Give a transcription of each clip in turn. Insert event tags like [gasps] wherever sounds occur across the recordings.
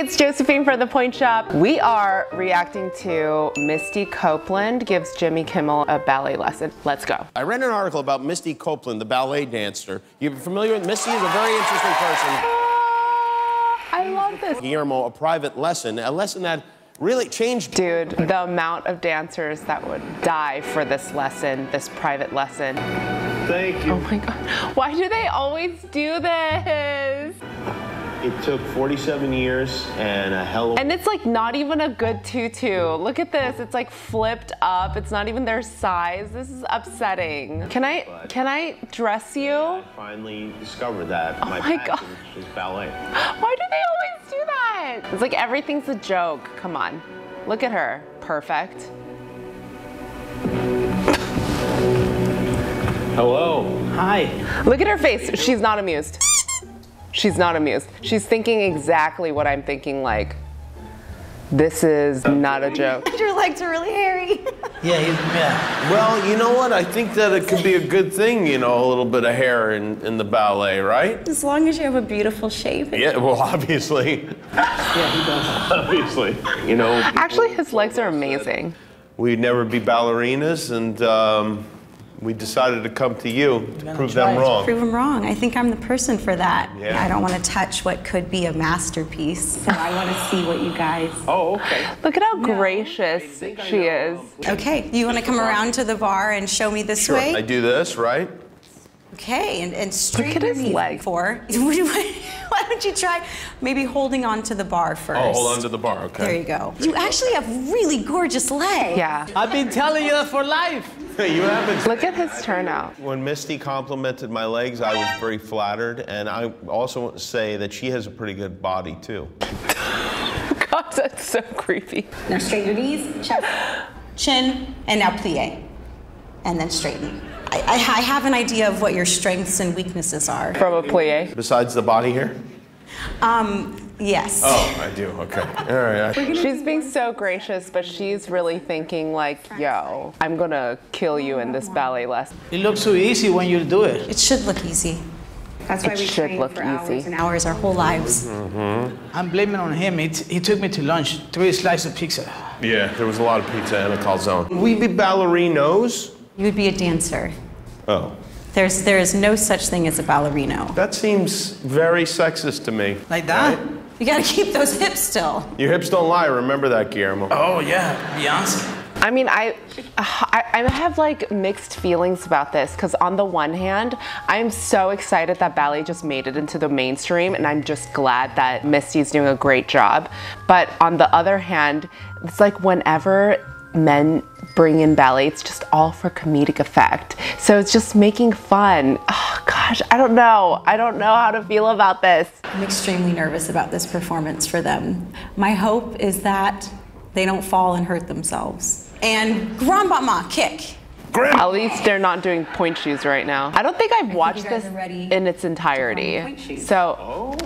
it's Josephine from The Pointe Shop. We are reacting to Misty Copeland gives Jimmy Kimmel a ballet lesson. Let's go. I read an article about Misty Copeland, the ballet dancer. You're familiar with Misty? Is a very interesting person. Ah, I love this. Guillermo, a private lesson, a lesson that really changed. Dude, the amount of dancers that would die for this lesson, this private lesson. Thank you. Oh my God. Why do they always do this? It took 47 years and a hell of And it's like not even a good tutu. Look at this. It's like flipped up. It's not even their size. This is upsetting. Can I can I dress you? I finally discovered that oh my, my passion is ballet. [gasps] Why do they always do that? It's like everything's a joke. Come on. Look at her. Perfect. Hello. Hi. Look at her face. She's not amused. She's not amused. She's thinking exactly what I'm thinking like. This is not a joke. [laughs] Your legs are really hairy. [laughs] Yeah, he's, yeah. Well, you know what? I think that it could be a good thing, you know, a little bit of hair in, in the ballet, right? As long as you have a beautiful shape. Yeah, well, [laughs] obviously. Yeah, he does. Obviously. You know, Actually, his legs are amazing. we'd never be ballerinas, and um, we decided to come to you to prove them it. wrong. Prove them wrong. I think I'm the person for that. Yeah. I don't want to touch what could be a masterpiece. So I want to see what you guys. Oh, okay. Look at how gracious she is. Okay, you want to come around to the bar and show me this Sure. way? I do this, right? Okay, and, and straighten at your his leg. For [laughs] why don't you try maybe holding on to the bar first? Oh, hold on to the bar, okay. There you go. You actually have really gorgeous legs. Yeah. I've been telling you that for life. [laughs] you haven't. Look at his turnout. When Misty complimented my legs, I was very flattered, and I also want to say that she has a pretty good body too. [laughs] God, that's so creepy. Now straighten your knees, chest, chin, and now plie. And then straighten. I, I, I have an idea of what your strengths and weaknesses are. From a plie. Besides the body here? Um, yes. Oh, I do. Okay. All right. She's being so gracious, but she's really thinking like, yo, I'm gonna kill you in this ballet lesson. It looks so easy when you do it. It should look easy. That's why It we should train look for hours easy. and hours, our whole lives. Mm-hmm. I'm blaming on him. He, he took me to lunch, three slices of pizza. Yeah, there was a lot of pizza and a calzone. We'd be ballerinos? You would be a dancer. Oh. There's, there is no such thing as a ballerino. That seems very sexist to me. Like that? You gotta keep those hips still. Your hips don't lie. Remember that, Guillermo. Oh, yeah, Beyonce. I mean, I, I, I have like mixed feelings about this because on the one hand, I'm so excited that ballet just made it into the mainstream, and I'm just glad that Misty's doing a great job. But on the other hand, it's like whenever men bring in ballet, it's just all for comedic effect. So it's just making fun. Oh gosh, I don't know. I don't know how to feel about this. I'm extremely nervous about this performance for them. My hope is that they don't fall and hurt themselves. And grand mama, kick. At least they're not doing pointe shoes right now. I don't think I've watched guys this ready in its entirety. point Oh.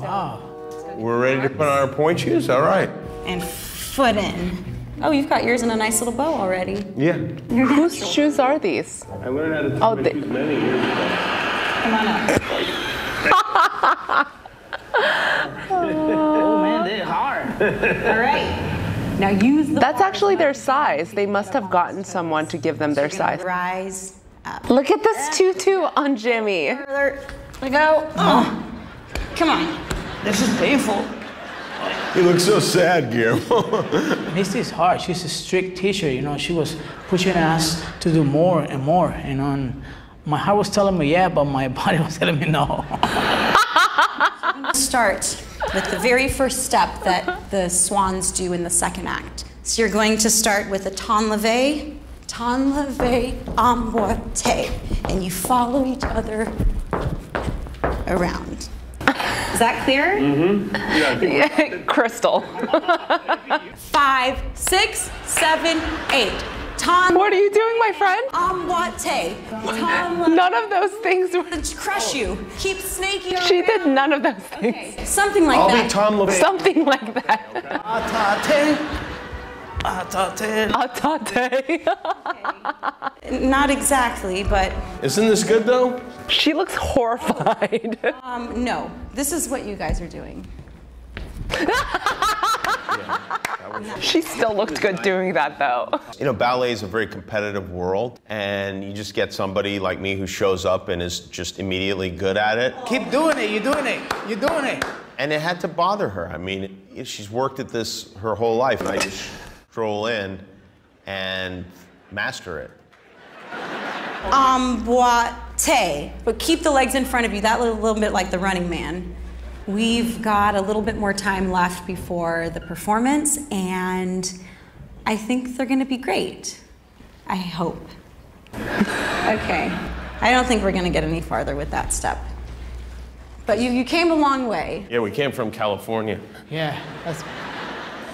So We're ready to put on our pointe shoes? All right. And foot in. Oh, you've got yours in a nice little bow already. Yeah. whose shoes are these? I learned how to Oh, tie the- shoes many years ago. Come on up. [laughs] Oh, man, they're hard. All right. Now use the That's actually their much as you size. They must have gotten someone to give them their size. Rise up. Look at this tutu on Jimmy. Further. Let go. Oh. Come on. This is painful. You look so sad, Guillermo. [laughs] Misty is hard. She's a strict teacher, you know. She was pushing us to do more and more, you know. And my heart was telling me yeah, but my [laughs] body was telling me no. [laughs] Start with the very first step that the swans do in the second act. So you're going to start with a temps levé, temps levé, emboîté, and you follow each other around. Is that clear? Mm-hmm. Yeah, [laughs] Crystal. Five, six, seven, eight. Tom. What are you doing, my friend? emboîté. Ton None of those things were. crush you. Keep snaking around. She did none of those things. Okay, Something like I'll that. be temps levé. Something like that. Atate. Atate. Not exactly, but Isn't this good though? she looks horrified. [laughs] um, no. This is what you guys are doing. [laughs] she still looked good doing that though. You know, ballet is a very competitive world, and you just get somebody like me who shows up and is just immediately good at it. Keep doing it. You're doing it. You're doing it. And it had to bother her. I mean, she's worked at this her whole life, and I just [laughs] stroll in and master it. Um, Emboîte. But keep the legs in front of you. That little, little bit like the running man. We've got a little bit more time left before the performance, and I think they're going to be great. I hope. okay. I don't think we're going to get any farther with that step. But you, you came a long way. Yeah, we came from California. Yeah, that's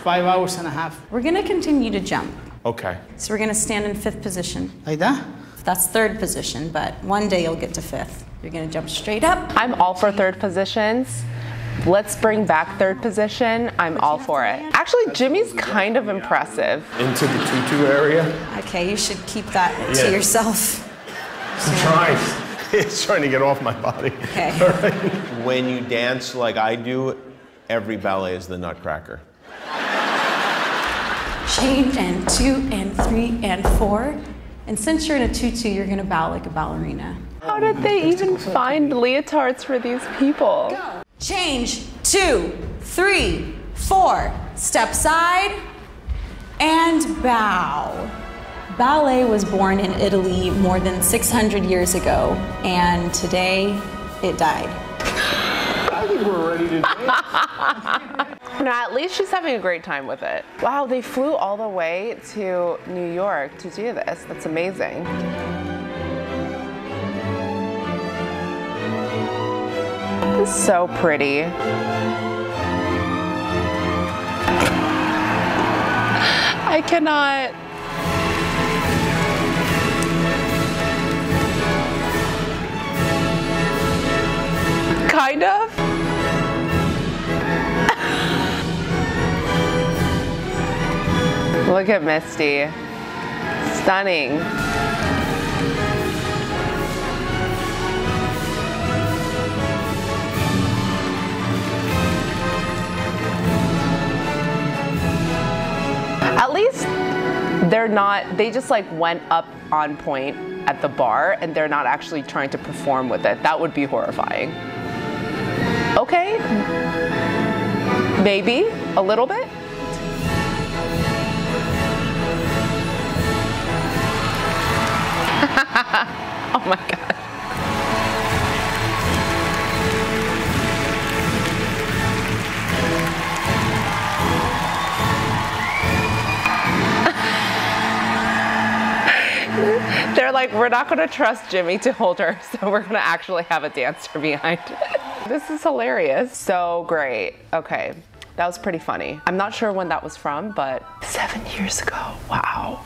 five hours and a half. We're going to continue to jump. Okay. So we're going to stand in fifth position. Like that? That's third position, but one day you'll get to fifth. You're going to jump straight up. I'm all for third positions. Let's bring back third position. I'm all for it. Actually, Jimmy's kind of impressive. Into the tutu area. Okay, you should keep that Yeah. to yourself. [laughs] I'm trying. [laughs] it's trying to get off my body. Okay. [laughs] When you dance like I do, every ballet is the Nutcracker. Change and two and three and four. And since you're in a tutu, you're gonna bow like a ballerina. How did they even find leotards for these people? Go. Change, two, three, four. Step side and bow. Ballet was born in Italy more than 600 years ago, and today it died. I think we're ready to dance. [laughs] No, at least she's having a great time with it. Wow, they flew all the way to New York to do this. That's amazing. This is so pretty. I cannot. Kind of. Look at Misty. Stunning. At least they're not, they just like went up on pointe at the bar and they're not actually trying to perform with it. That would be horrifying. Okay. Maybe a little bit. [laughs] oh my god. [laughs] They're like, we're not gonna trust Jimmy to hold her, [laughs] so we're gonna actually have a dancer behind. this is hilarious. So great. Okay. That was pretty funny. I'm not sure when that was from, but seven years ago. Wow.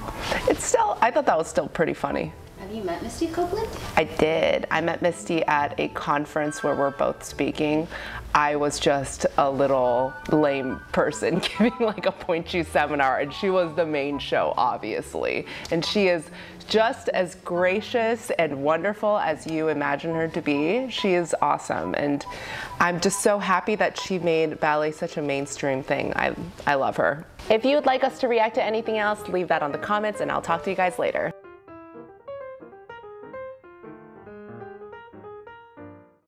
It's still, I thought that was still pretty funny. Have you met Misty Copeland? I did. I met Misty at a conference where we're both speaking. I was just a little lame person [laughs] giving like a pointe shoe seminar, and she was the main show, obviously. And she is just as gracious and wonderful as you imagine her to be. She is awesome, and I'm just so happy that she made ballet such a mainstream thing. I, I love her. If you would like us to react to anything else, leave that on the comments, and I'll talk to you guys later.